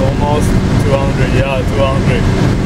almost 200 yeah 200